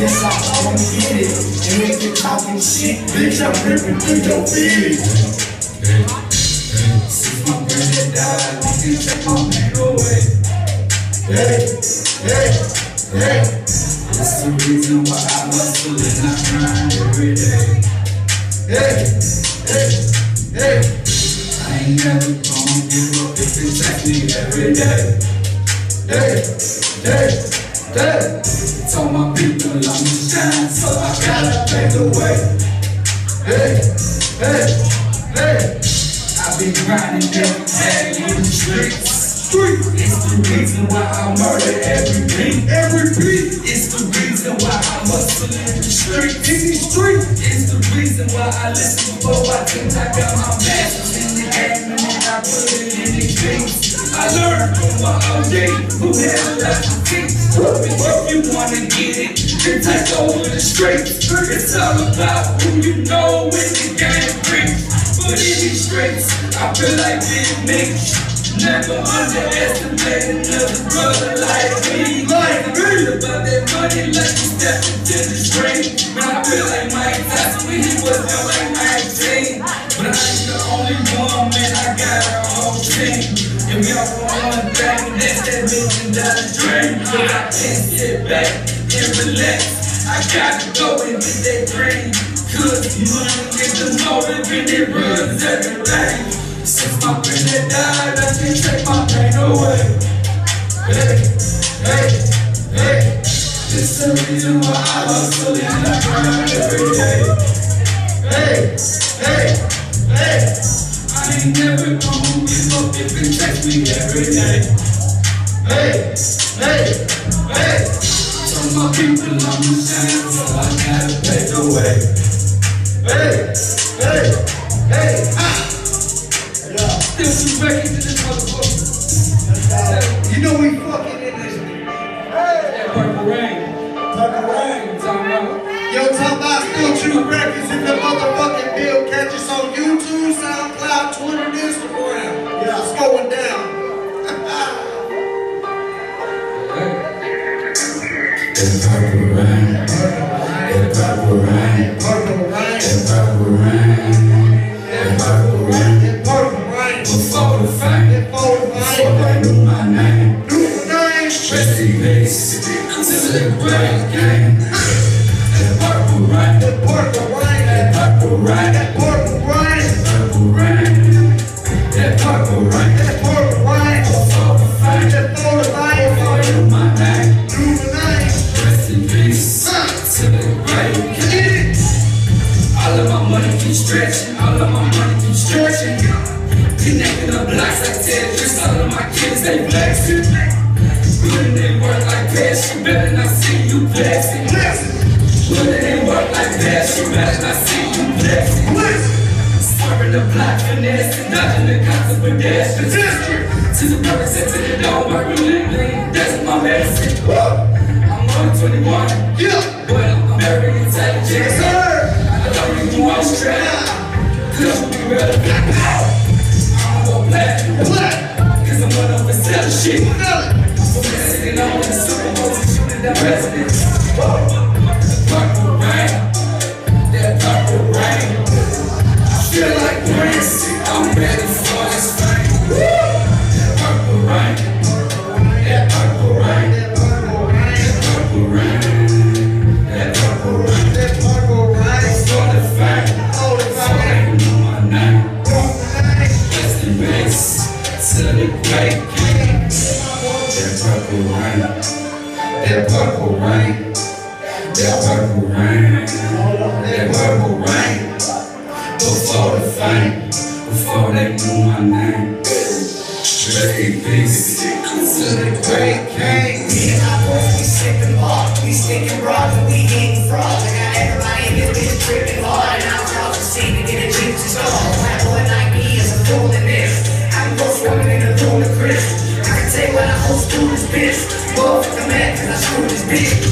Yes, I gon' get it. And if you're talking shit, bitch, I'm ripping through your feelings. Since my granddad died, nigga, take my pain away. Hey, hey, hey. That's the reason why I hustle and I grind every day. Hey, hey, hey. I ain't never gonna give up if it takes me every day. Hey, hey, hey. Told my people I'm shine, so I gotta pave the way. Hey, hey, hey. I been grinding every day in the streets. Street. It's the reason why I murder every beat. Every beat. It's the reason why I hustle in the street. In the street. It's the reason why I listen before I think I got my masters the game and then I it the. I learned from my OG who had lot to teach. If you wanna get it, then take over the streets. It's all about who you know when the game brings. But in these streets, I feel like Big Mitch. Never underestimate another brother like me. Like me. About that money like you step into the street. Man, I feel like Mike Tyson when he was young like team. And we all want one thing, and that's that million dollar dream. But I can't sit back and relax. I gotta go and get that dream. Cause money is the motive and it runs everything. Since my granddad died, I can't take my pain away. Hey, hey, hey. This is the reason why I hustle and I grind every day. Hey, hey, hey. I ain't never gonna give up if it takes me every day. Hey, hey, hey. Tell my people I'm the same, so I gotta pay the way. Hey, hey, hey. Ah. Still True Records in this motherfucker. You know we fucking peace. To the great game. That purple rain. That Purple Rain. That purple rain. That Purple Rain. Purple rain. That purple rain. That Purple Rain. The. That Purple Before Rain. they knew my name. New name. Rest in peace. To the great game. All of my money keep stretching, all of my money keep stretching. Connecting the blocks like Tetris, all of my kids they flexing. Putting in work like passion, better not see you flexing. Putting in work like passion, better not see you flexing. Swerving the block, finessing, dodging the cops of pedestrians. To the purpose and to the dome, I lean, that's my medicine. I'm only 21, Yeah. but I'm very intelligent. Yes, Sir. I don't even want strap. Cause we better black out. I'm black. Black. Cause I'm one of the shit. It. I'm on the president. To the great king. Me we sippin' hard, we sticking we eating fraud. I got everybody in this bitch tripping hard, and I'm scene to get a juicy star. My boy like me is a fool in this. I can go swimming in the pool of. I can you what I old school this bitch. Motherfucker mad cause I screwed this bitch.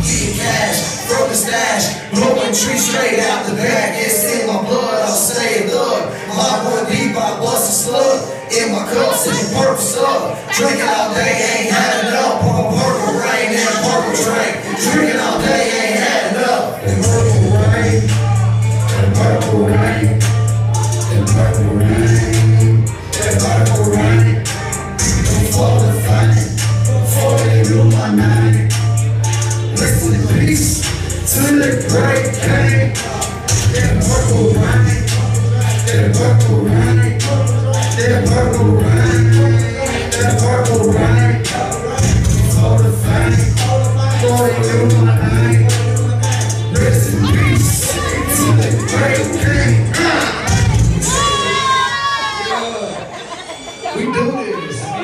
Getting cash from the stash, blowing trees straight out the back. It's in my blood, I'll say it. My boy deep, I bust a slug. In my cup, sitting a purple slug. Drinking all day, ain't had enough.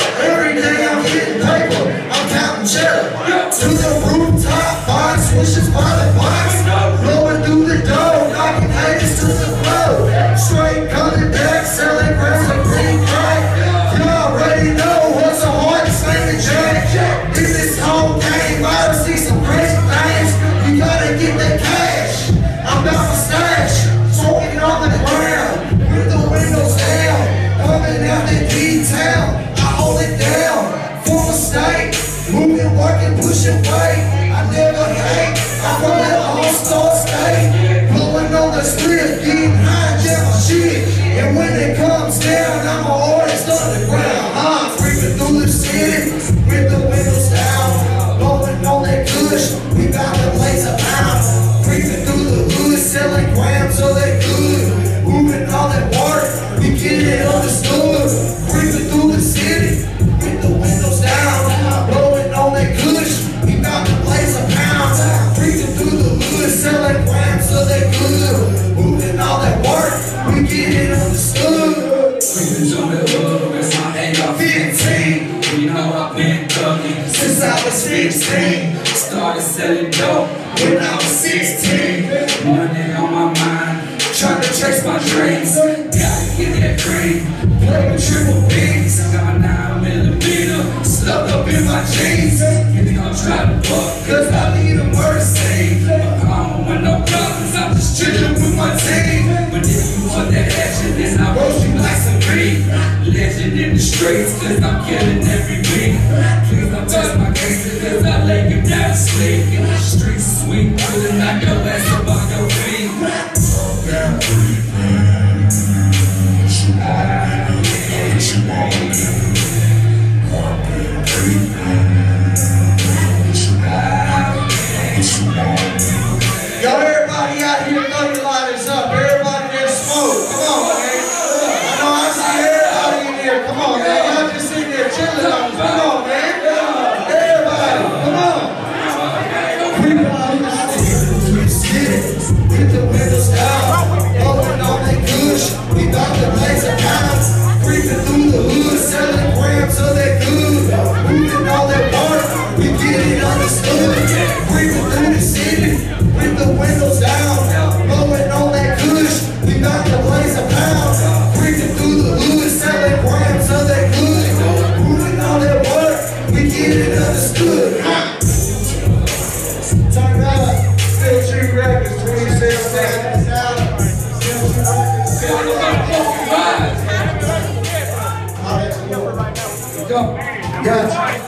Every day I'm getting paper, I'm counting cheddar. To the rooftop, box, wishes by the box. I was 16 Money on my mind Trying to chase my dreams. Gotta get that cream Play with triple B's. Got 9 millimeter Stuck up in my jeans. You think I'm trying